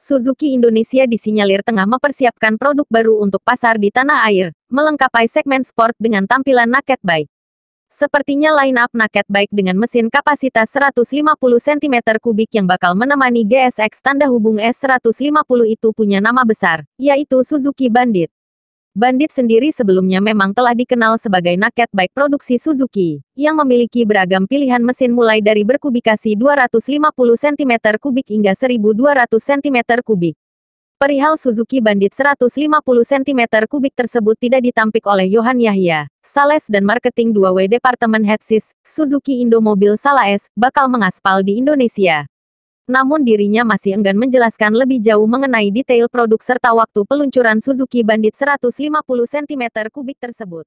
Suzuki Indonesia disinyalir tengah mempersiapkan produk baru untuk pasar di tanah air, melengkapi segmen sport dengan tampilan naked bike. Sepertinya line up naked bike dengan mesin kapasitas 150 cm3 yang bakal menemani GSX tanda hubung S150 itu punya nama besar, yaitu Suzuki Bandit. Bandit sendiri sebelumnya memang telah dikenal sebagai naked bike produksi Suzuki, yang memiliki beragam pilihan mesin mulai dari berkubikasi 250 cm3 hingga 1200 cm3. Perihal Suzuki Bandit 150 cm3 tersebut tidak ditampik oleh Johan Yahya, sales dan marketing 2W Departemen Headsis, Suzuki Indomobil Salaes, bakal mengaspal di Indonesia. Namun dirinya masih enggan menjelaskan lebih jauh mengenai detail produk serta waktu peluncuran Suzuki Bandit 150 cm3 tersebut.